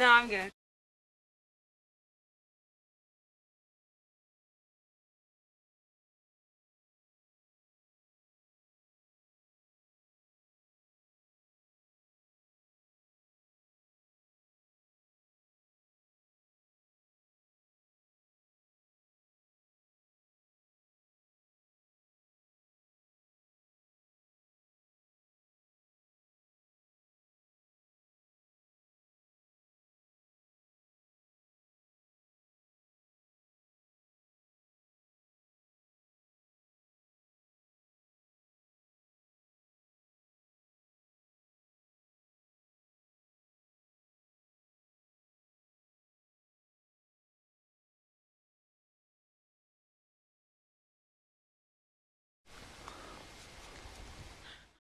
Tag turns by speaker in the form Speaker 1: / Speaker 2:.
Speaker 1: No, I'm good.